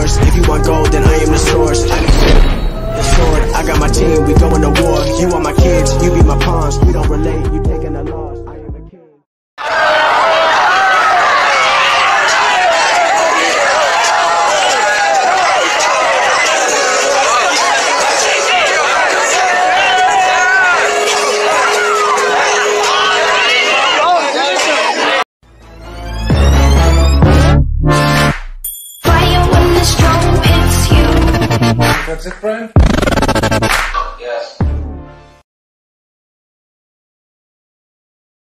yours. If you want gold, then I am the source. The sword, I got my team, we going to war. You are my kids, you be my pawns. We don't relate, you taking a loss. I am king. That's it, Brian.